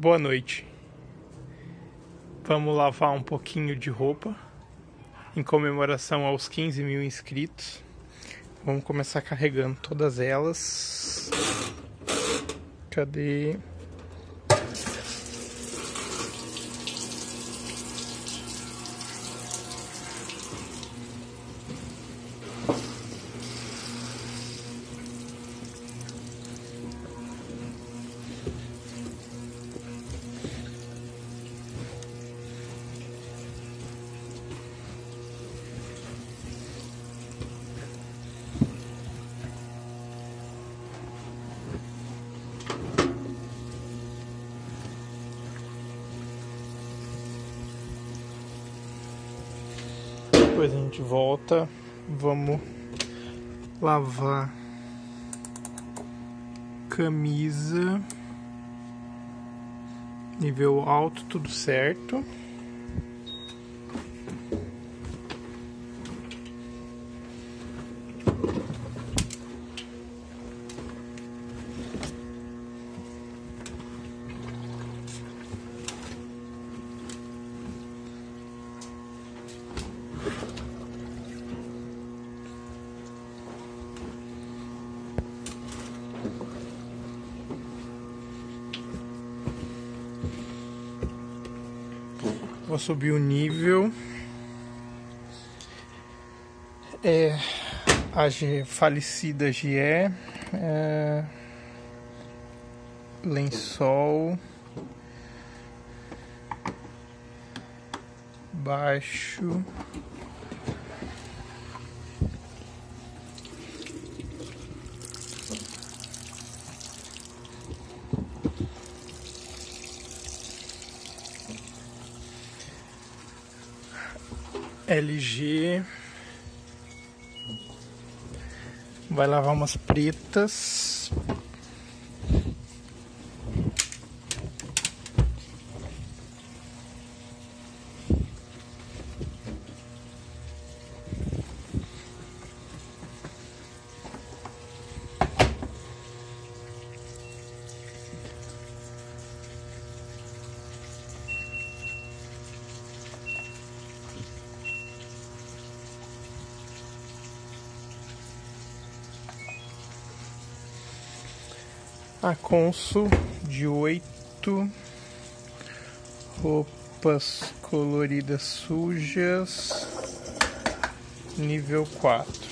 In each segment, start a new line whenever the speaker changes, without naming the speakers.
Boa noite. Vamos lavar um pouquinho de roupa em comemoração aos 15 mil inscritos. Vamos começar carregando todas elas. Cadê? Volta, vamos lavar camisa, nível alto, tudo certo. Subir o nível. É a G, falecida GE. É, lençol. Baixo. LG. Vai lavar umas pretas. A Consul de 8 roupas coloridas sujas nível 4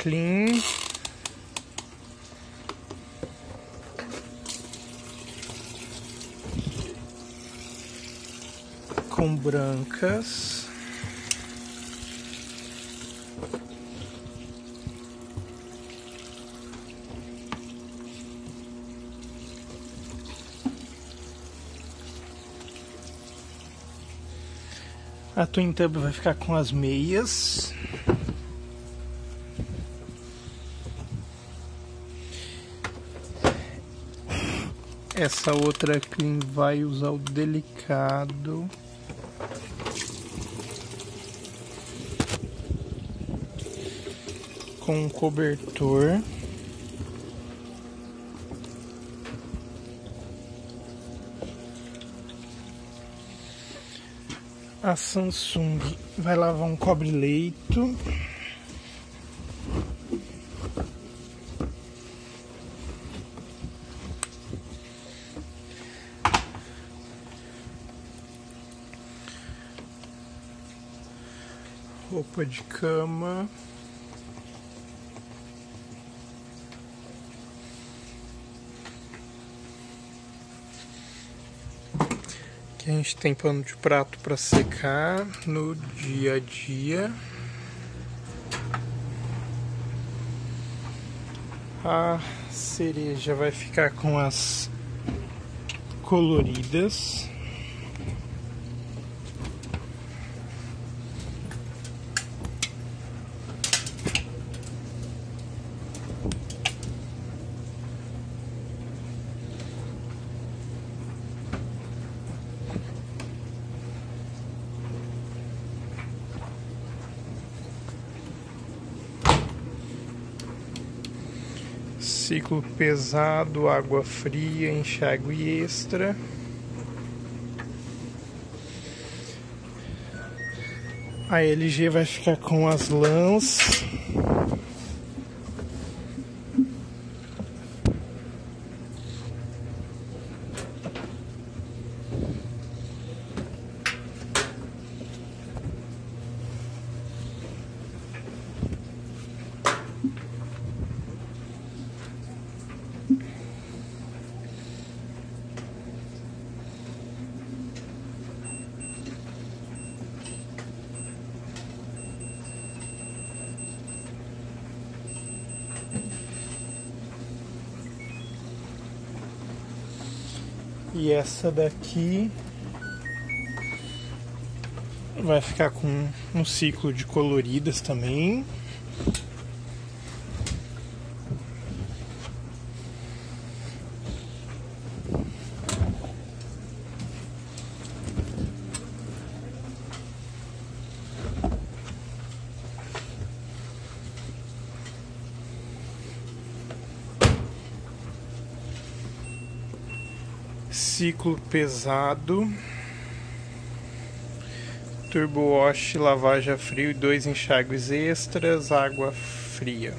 clean. Com brancas. A Twin Tub vai ficar com as meias Essa outra clean vai usar o delicado. Com um cobertor. A Samsung vai lavar um cobre-leito. roupa de cama. Aqui a gente tem pano de prato para secar no dia a dia. A cereja vai ficar com as coloridas. Ciclo pesado, água fria, enxágue extra. A LG vai ficar com as lãs. E essa daqui vai ficar com um ciclo de coloridas também. Ciclo pesado, turbo wash, lavagem a frio e dois enxágues extras, água fria.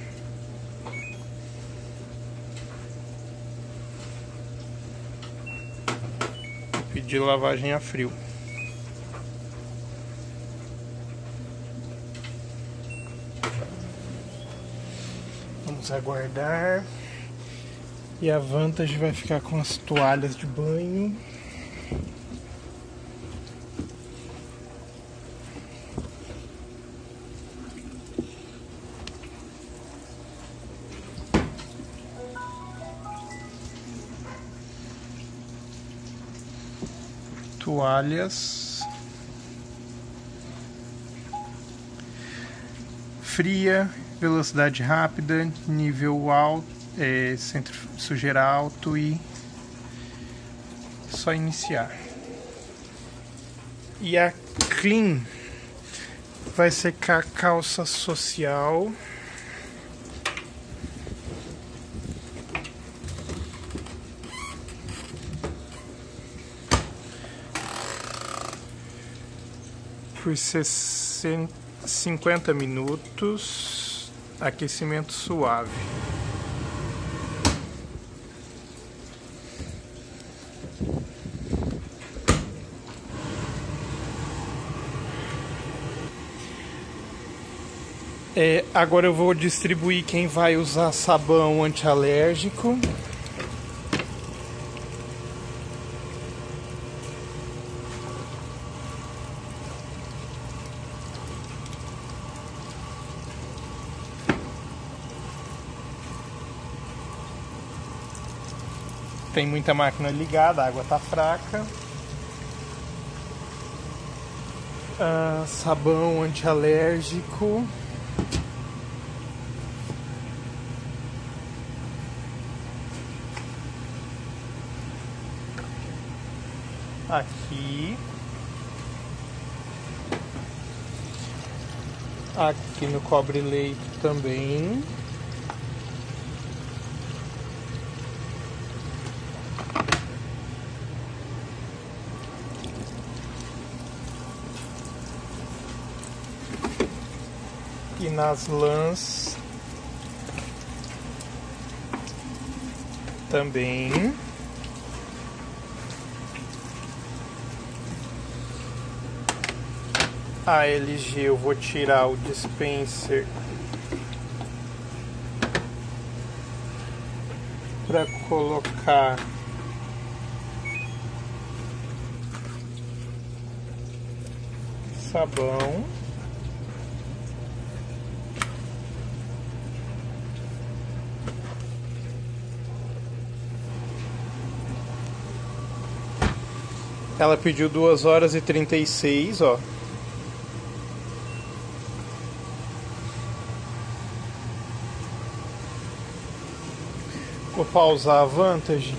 Pedi lavagem a frio. Vamos aguardar. E a Vantage vai ficar com as toalhas de banho. Toalhas. Fria, velocidade rápida, nível alto é, centro sujeira alto e só iniciar. E a clean vai secar calça social. Por 60, 50 minutos, aquecimento suave. É, agora eu vou distribuir quem vai usar sabão antialérgico. Tem muita máquina ligada, a água tá fraca. Ah, sabão antialérgico. Aqui. Aqui no cobre leito também. E nas lãs também. A LG eu vou tirar o dispenser para colocar sabão Ela pediu duas horas e trinta e seis, ó. pausar a Vantage?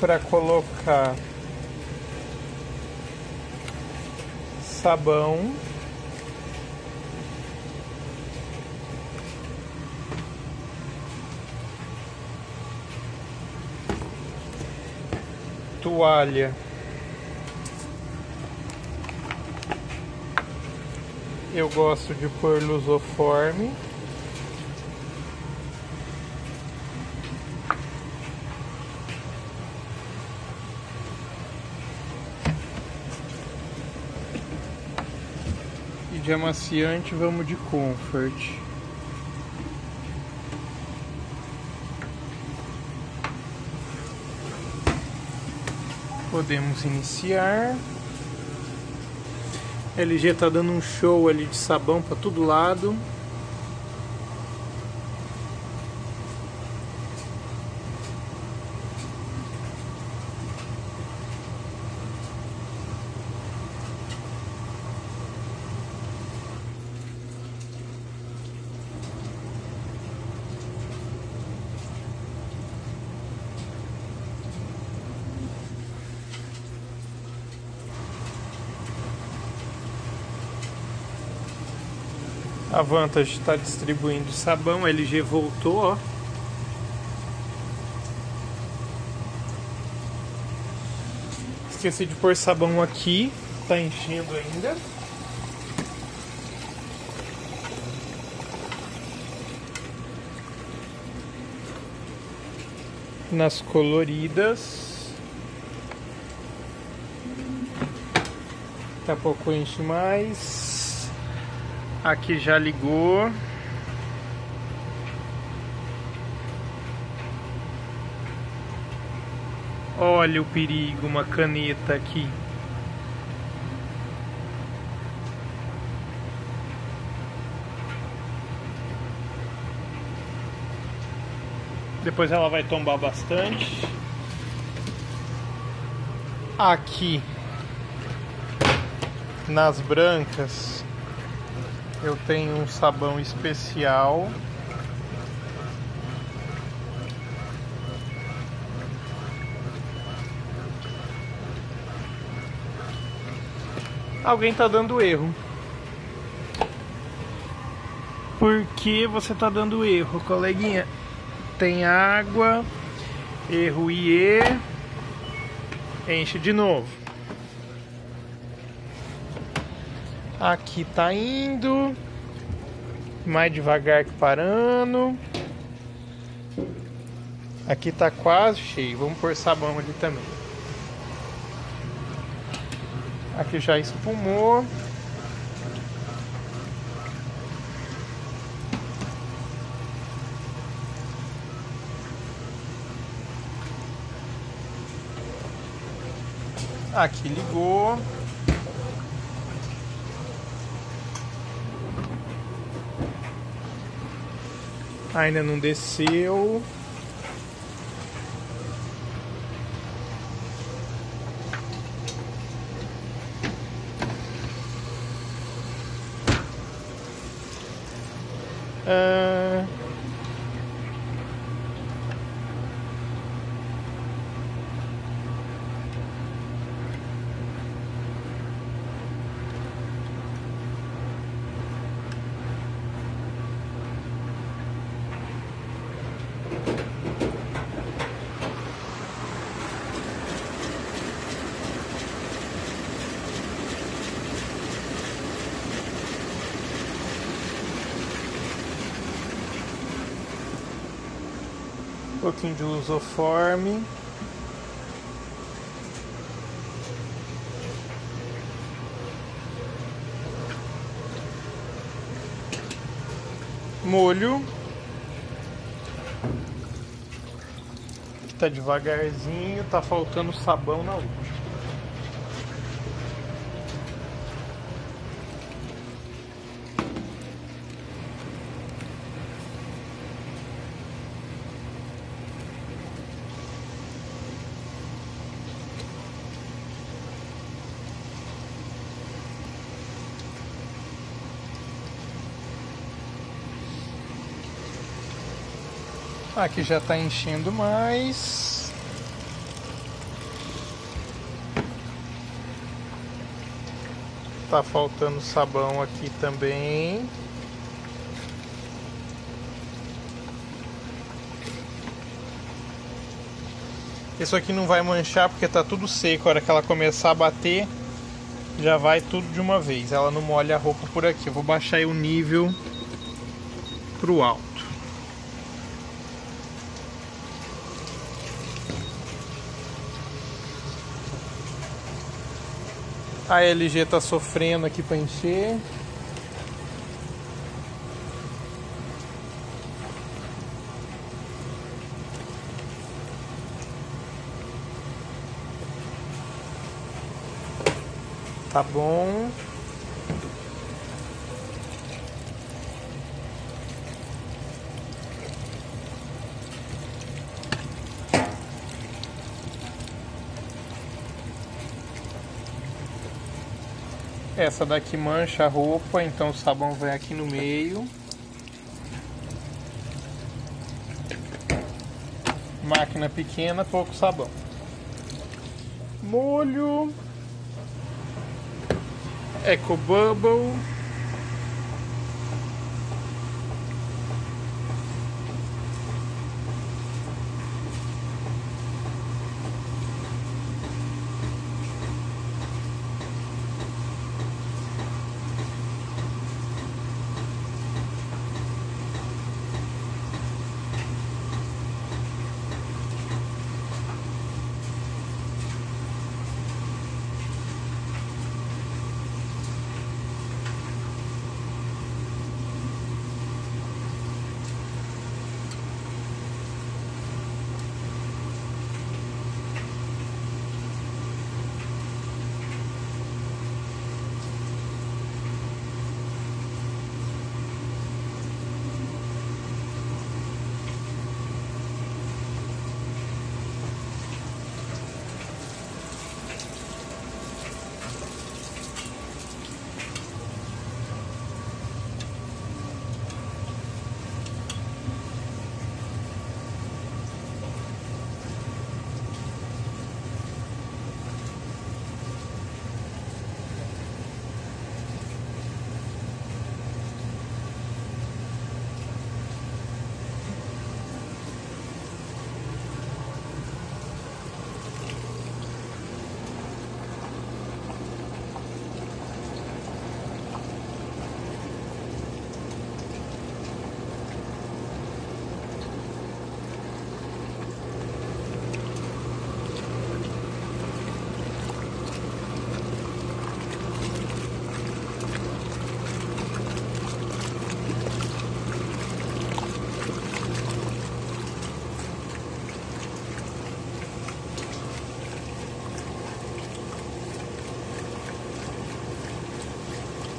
Para colocar sabão toalha eu gosto de pôr lusoforme e de amaciante vamos de comfort Podemos iniciar. LG tá dando um show ali de sabão para todo lado. Vantage está distribuindo sabão, a LG voltou, ó. Esqueci de pôr sabão aqui, tá enchendo ainda. Nas coloridas. Daqui a pouco enche mais. Aqui já ligou. Olha o perigo, uma caneta aqui. Depois ela vai tombar bastante. Aqui nas brancas eu tenho um sabão especial. Alguém tá dando erro. Por que você tá dando erro, coleguinha? Tem água, erro IE, enche de novo. Aqui tá indo. Mais devagar que parando. Aqui tá quase cheio. Vamos pôr sabão ali também. Aqui já espumou. Aqui ligou. Ainda não desceu. Pouquinho de lusoforme. Molho. Tá devagarzinho, tá faltando sabão na última. Aqui já está enchendo mais. Tá faltando sabão aqui também. Isso aqui não vai manchar porque tá tudo seco. A hora que ela começar a bater, já vai tudo de uma vez. Ela não molha a roupa por aqui. Eu vou baixar o nível pro alto. A LG tá sofrendo aqui para encher. Tá bom. Essa daqui mancha a roupa, então o sabão vai aqui no meio. Máquina pequena, pouco sabão. Molho. Eco Bubble.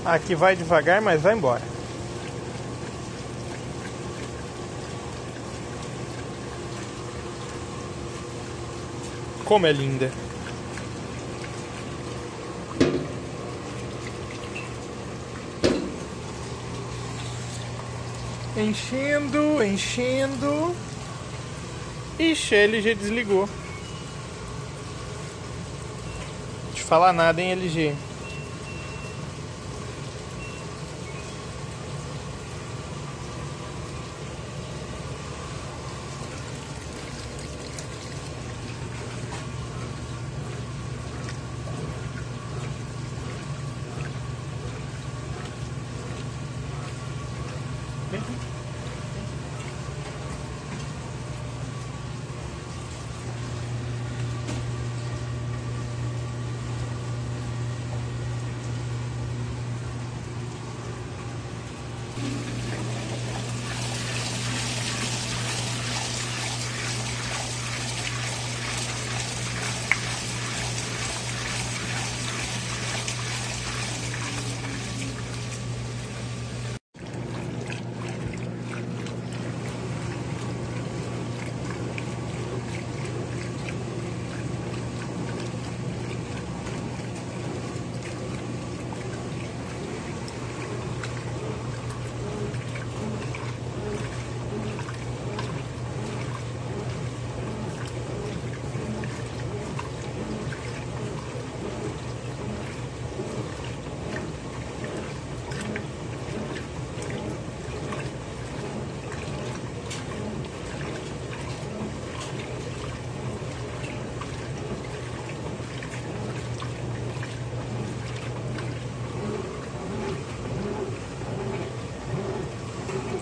Aqui vai devagar, mas vai embora. Como é linda. Enchendo, enchendo. Ixi, a LG desligou. Te falar nada, hein, LG.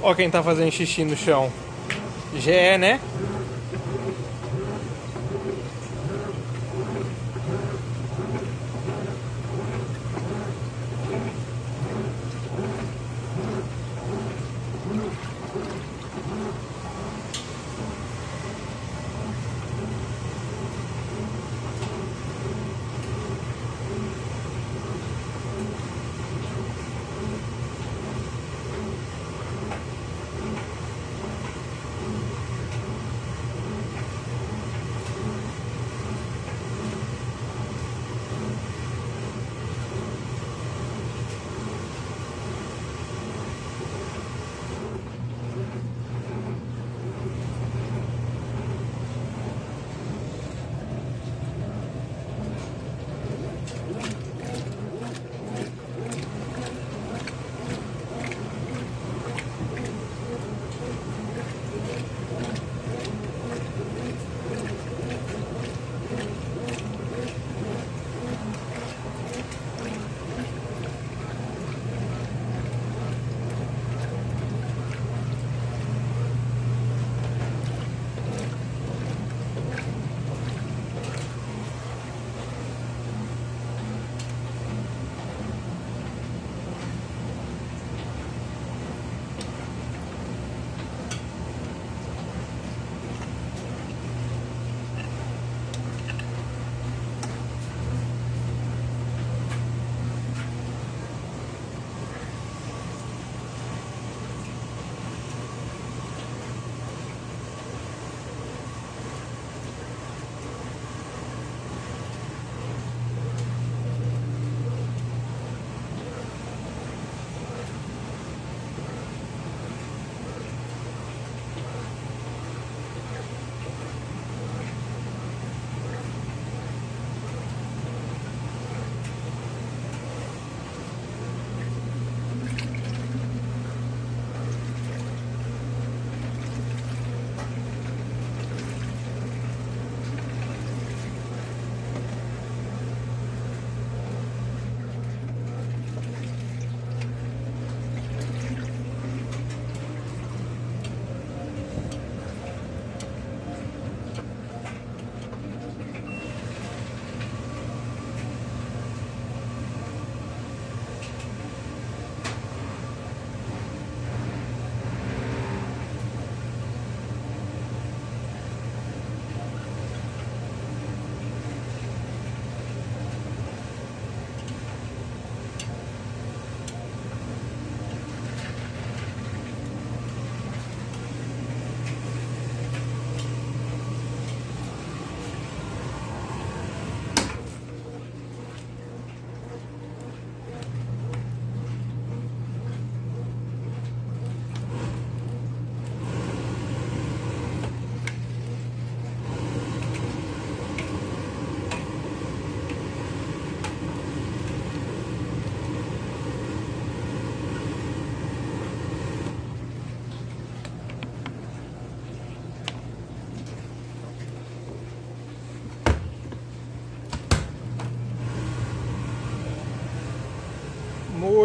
Ó quem tá fazendo xixi no chão. GE, né?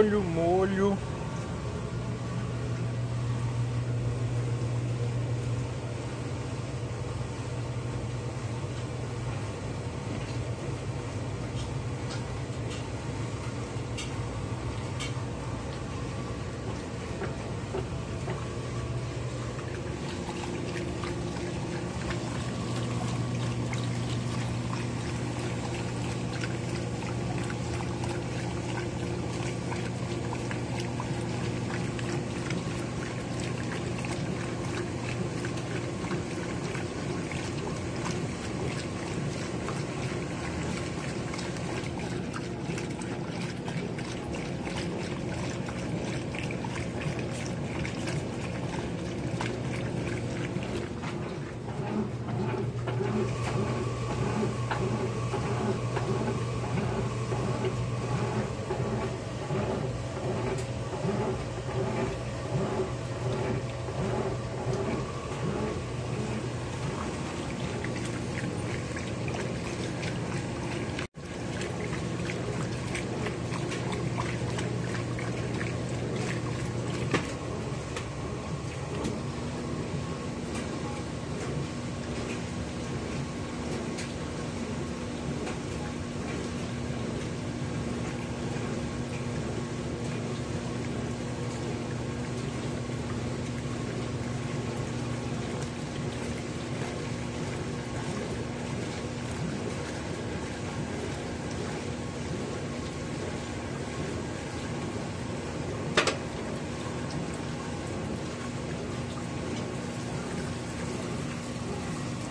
Molho, molho.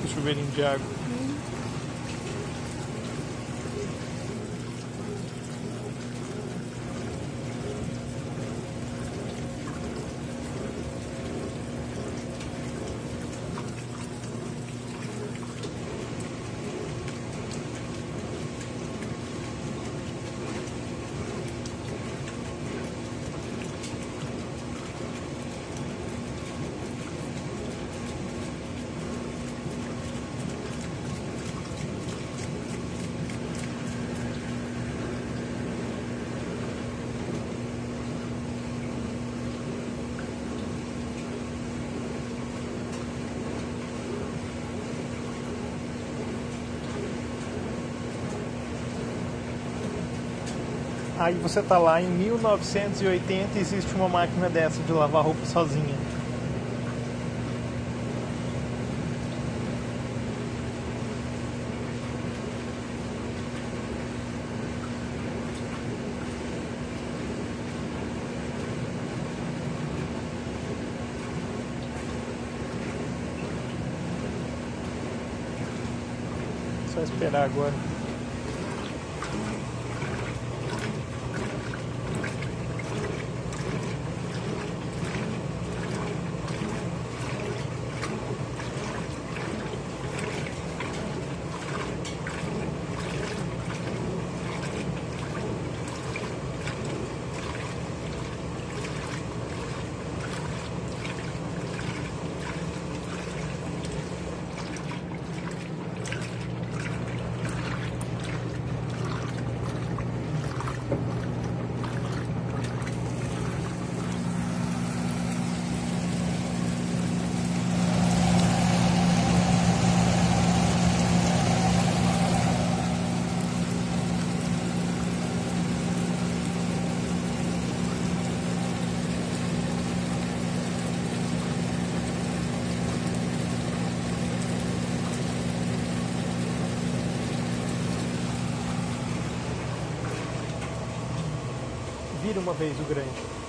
Thanks for meeting Jaguar. Aí você tá lá em 1980 existe uma máquina dessa de lavar roupa sozinha. Só esperar agora. Uma vez o grande.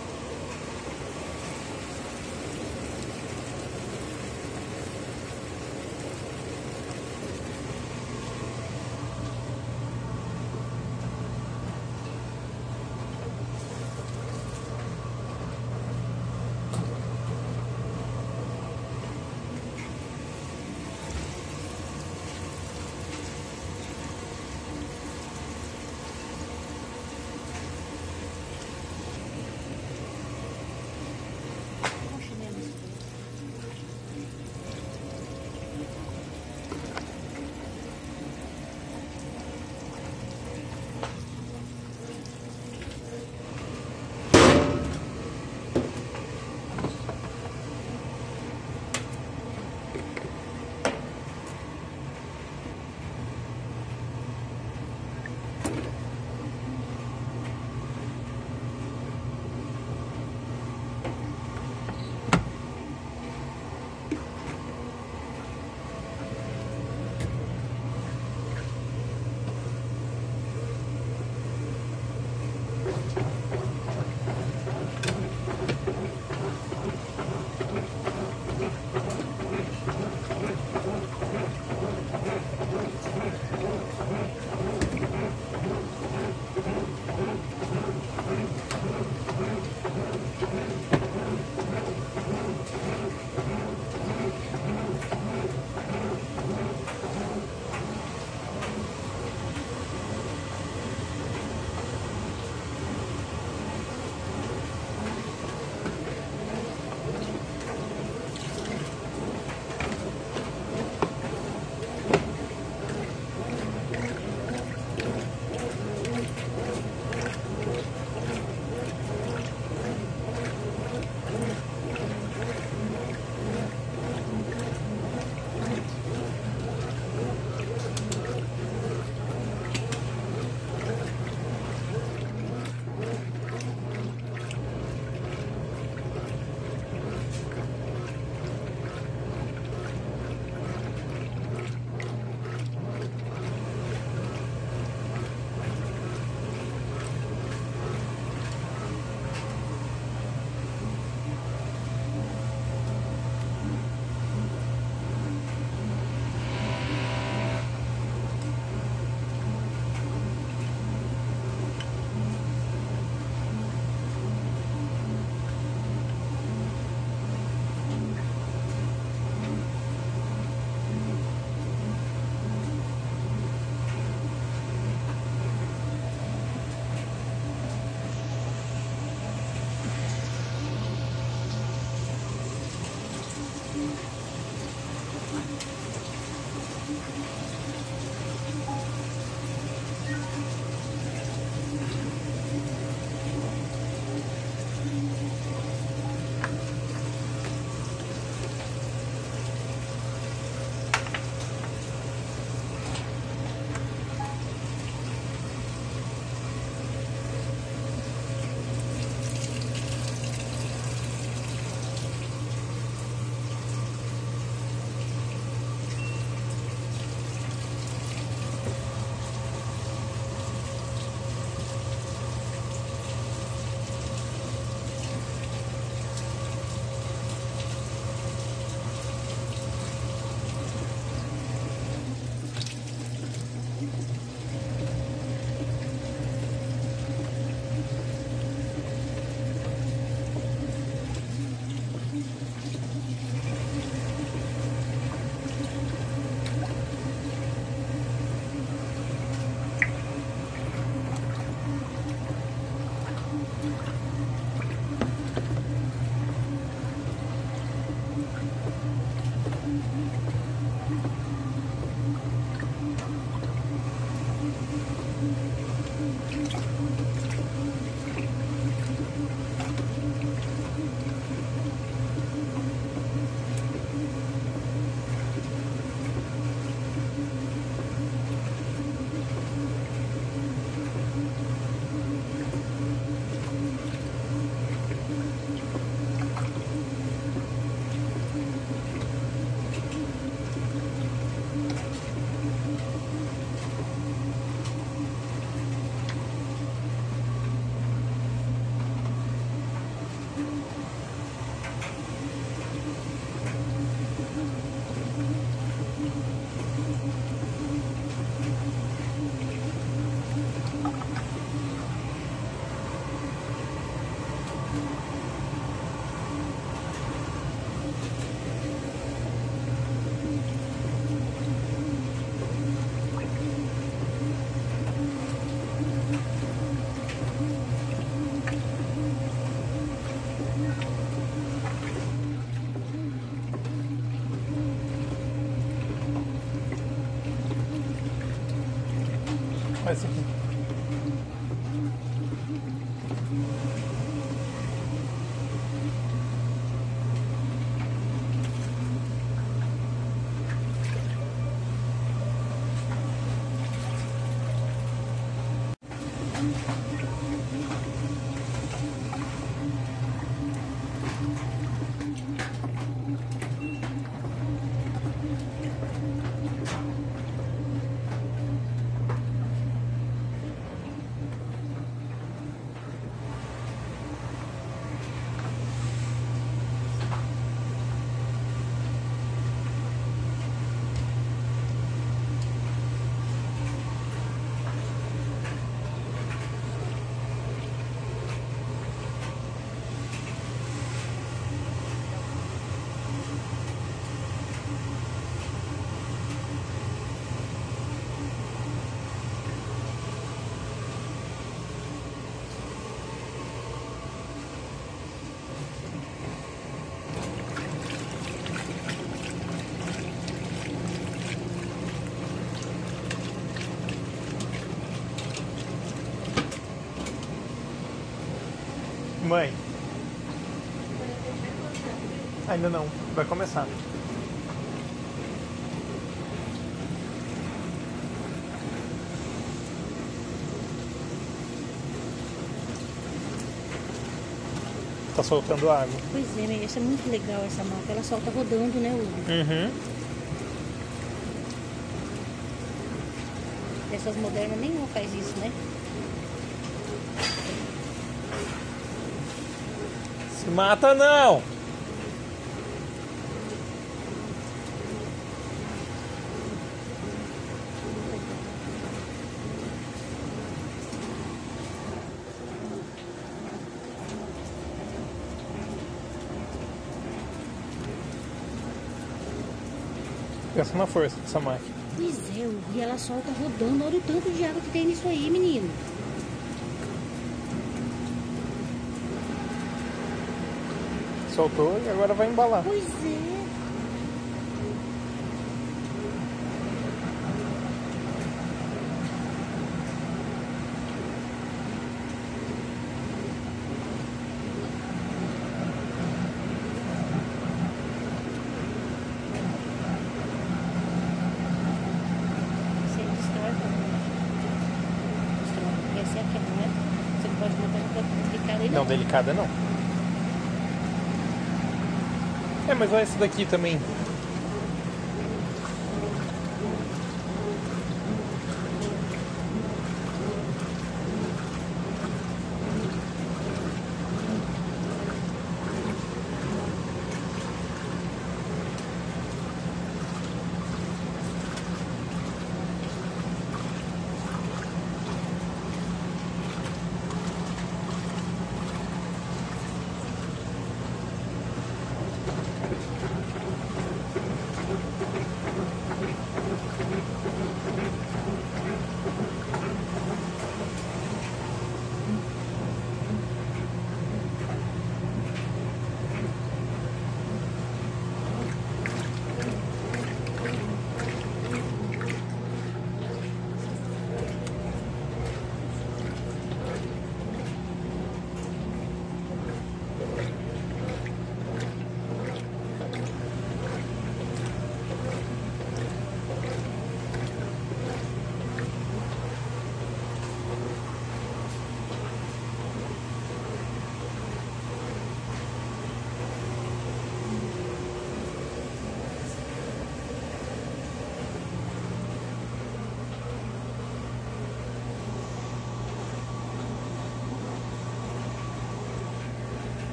Ainda não, vai começar. Tá soltando água.
Pois é, mas essa é muito legal essa máquina. Ela solta rodando, né, Hugo?
Uhum.
Essas modernas nenhuma faz isso, né?
Se mata não! Pensa na força dessa máquina.
Pois é, Hugo. E ela solta rodando. Olha o tanto de água que tem nisso aí, menino.
Soltou e agora vai embalar.
Pois é. Você distorce. Distorce. Porque essa é aquela, né? Você não pode botar muita complicada aí,
Não, delicada não. É, mas olha essa daqui também.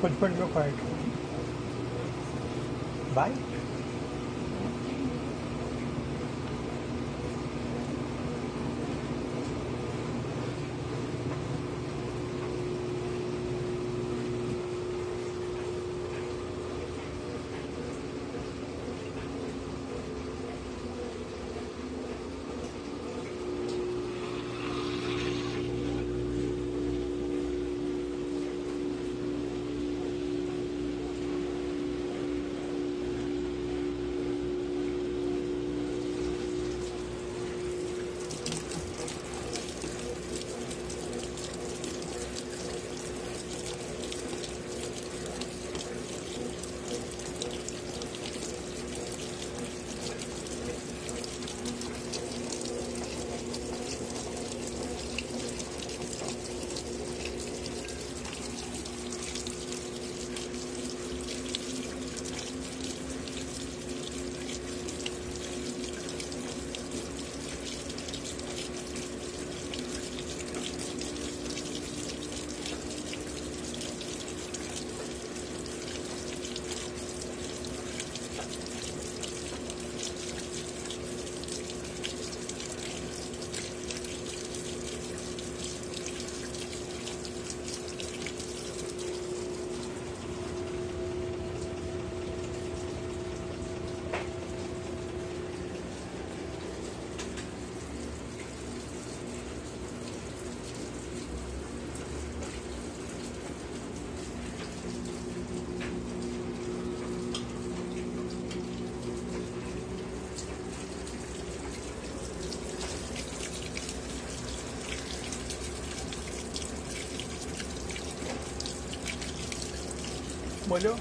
Pode pôr no meu quarto. Molhou?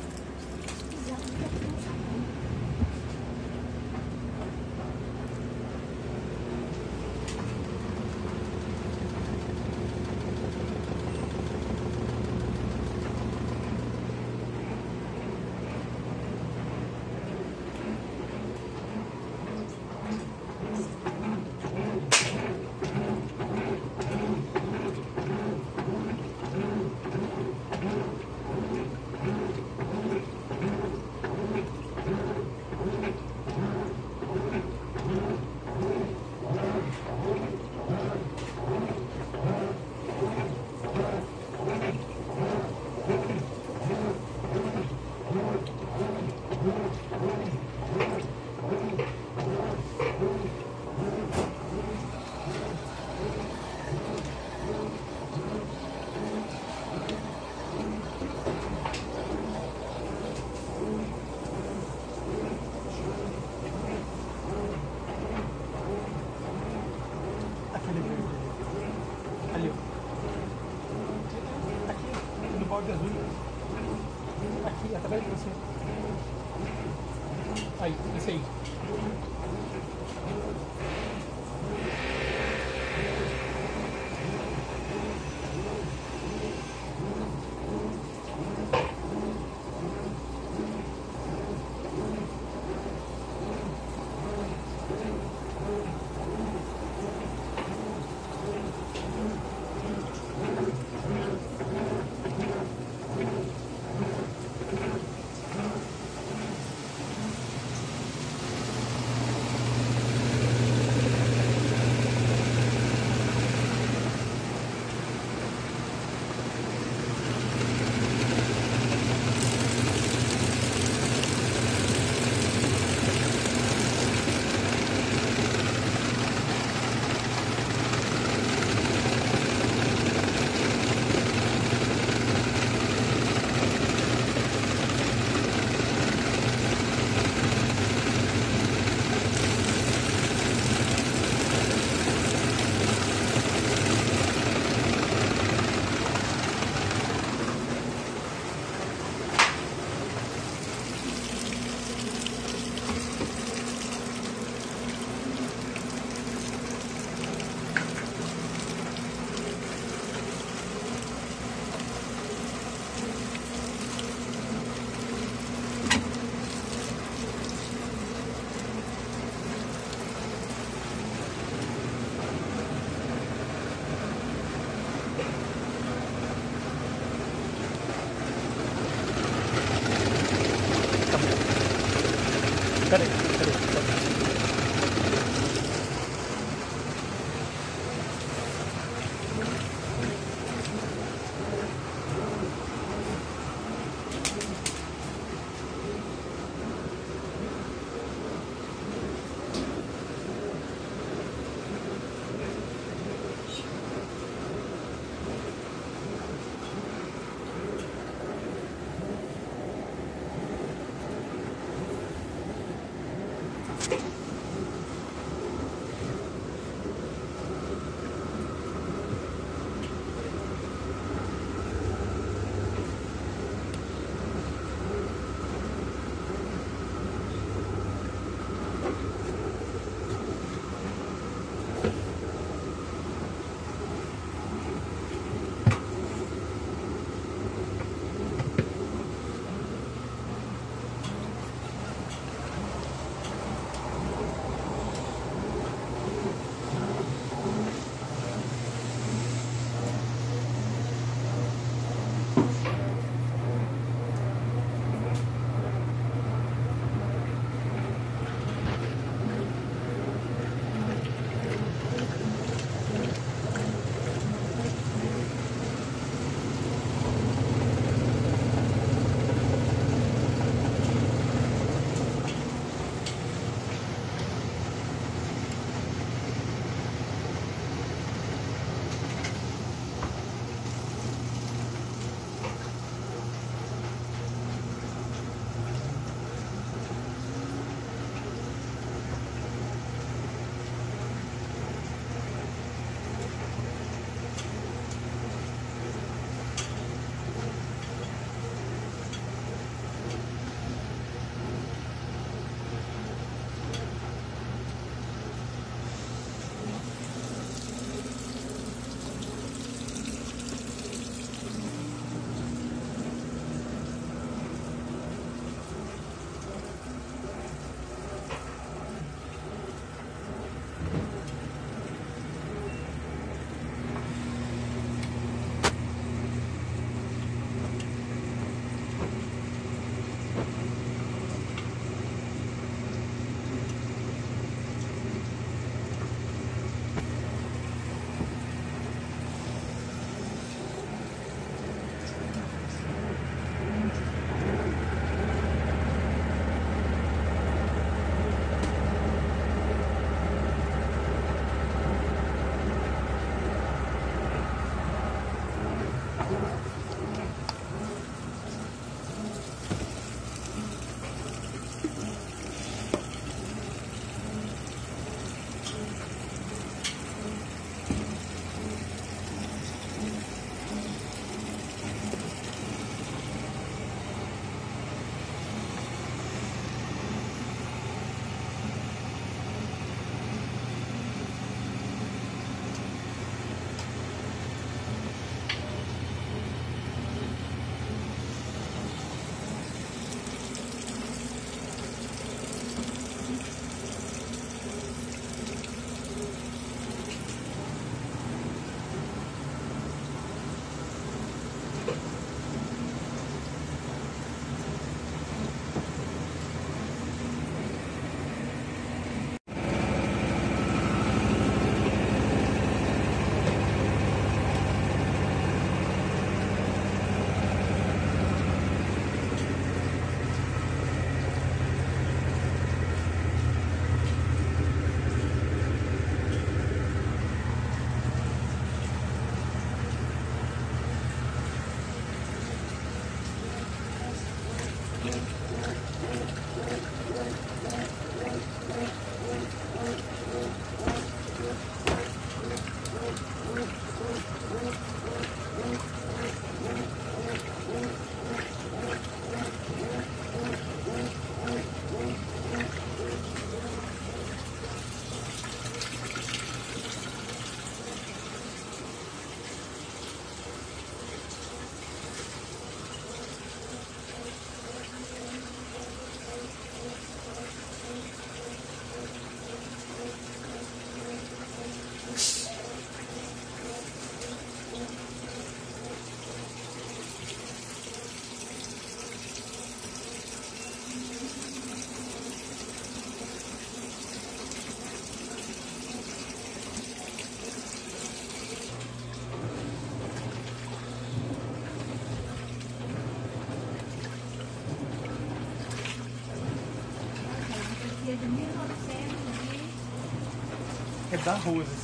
Da Rosa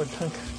我
看看。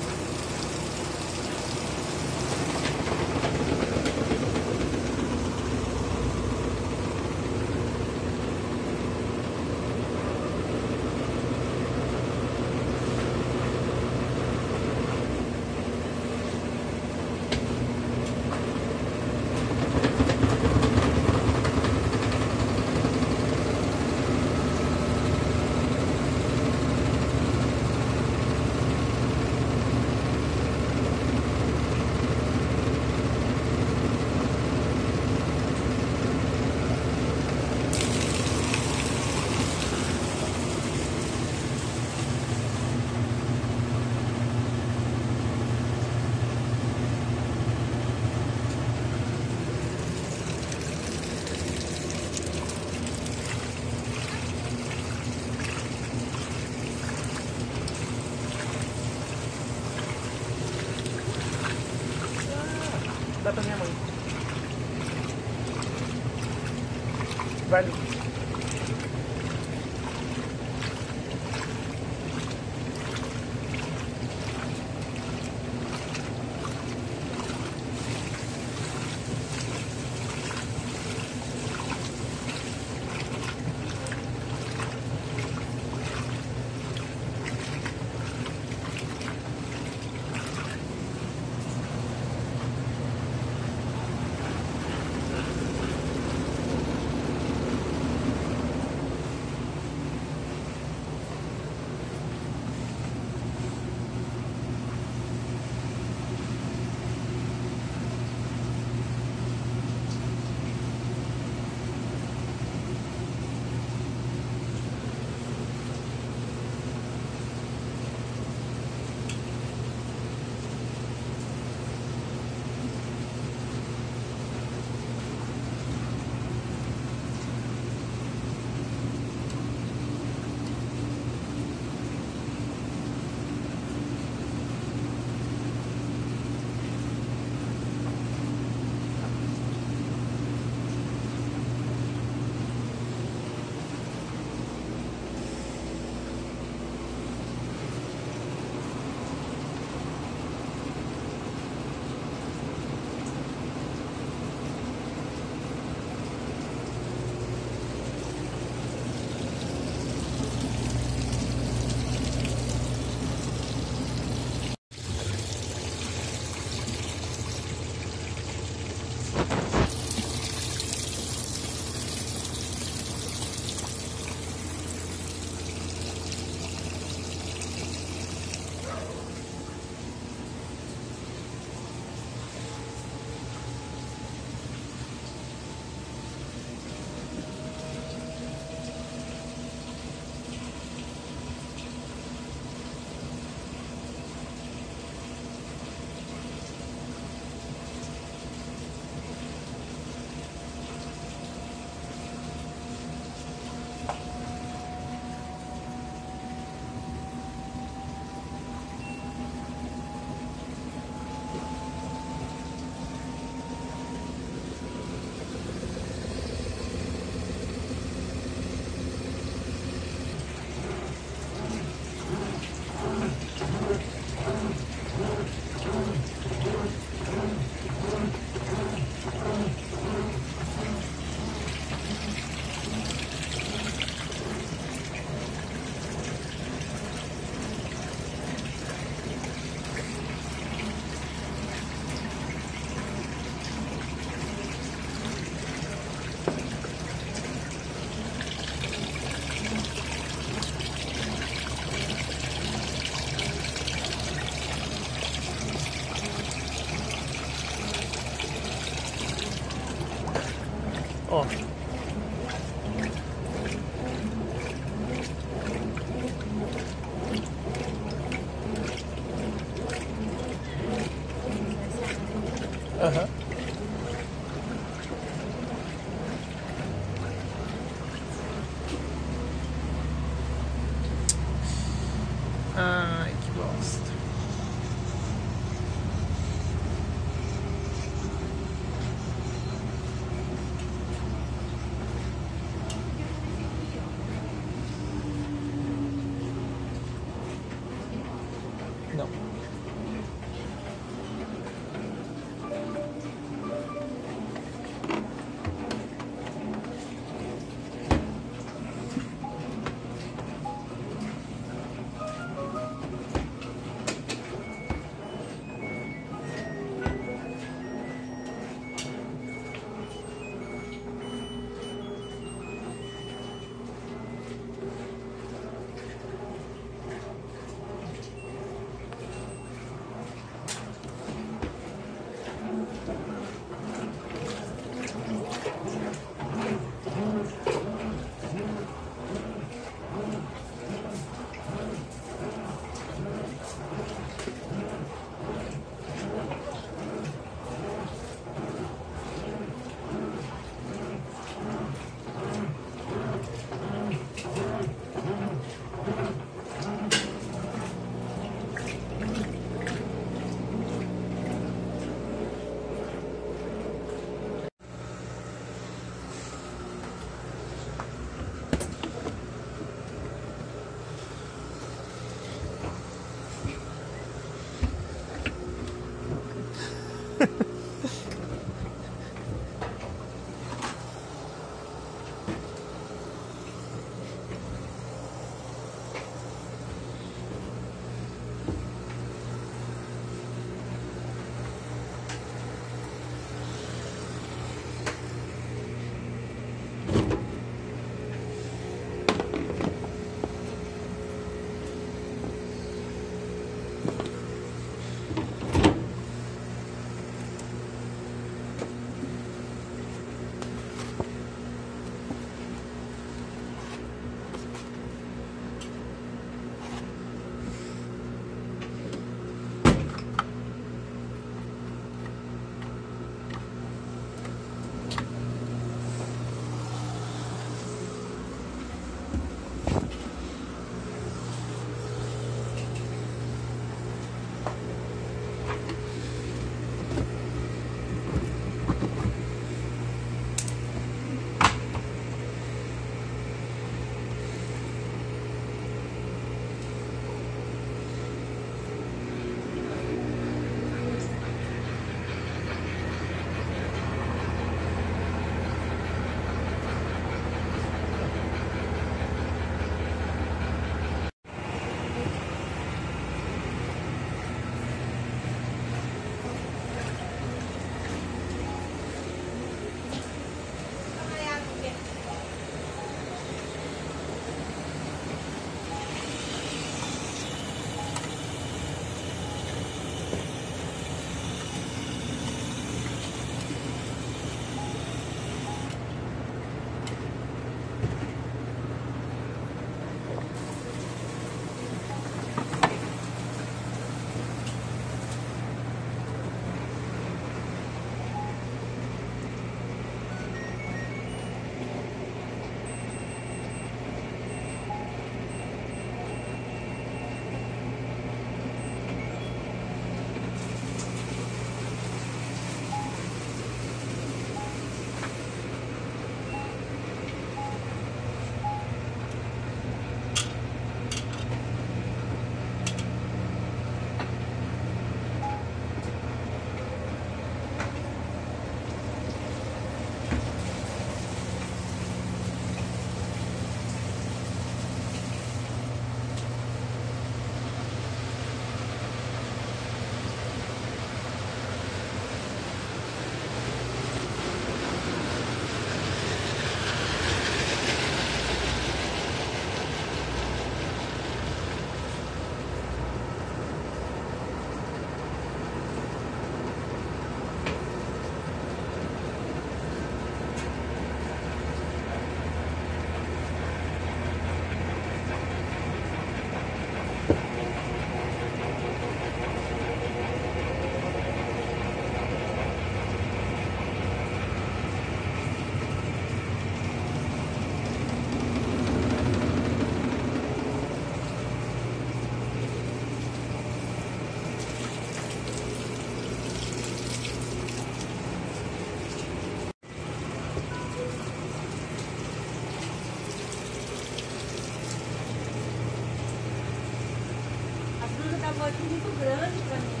Muito grande pra mim.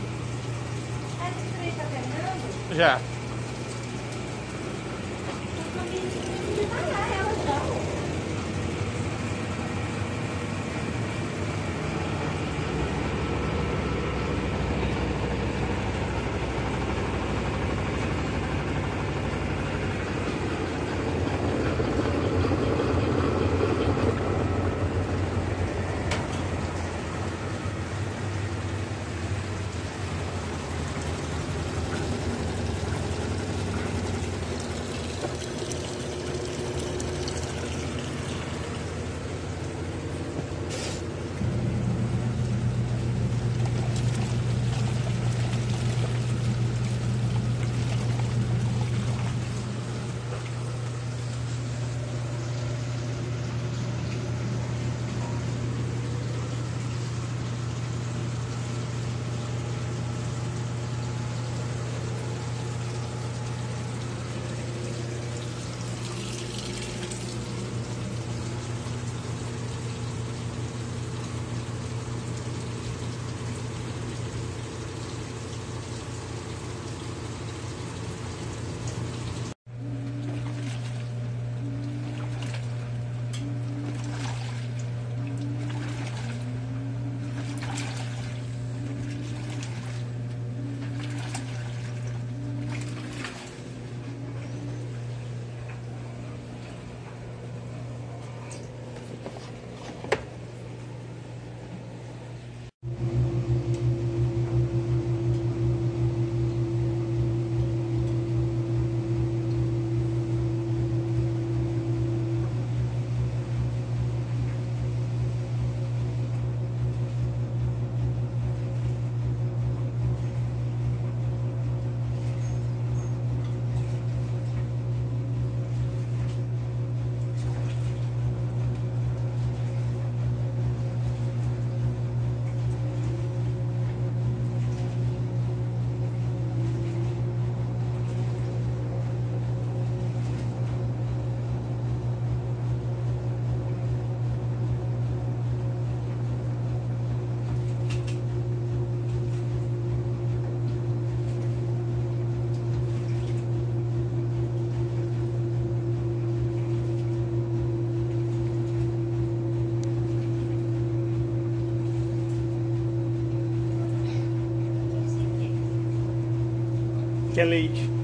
Essa trem tá terminando? Já.
Que é leite.